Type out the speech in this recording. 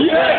Yeah!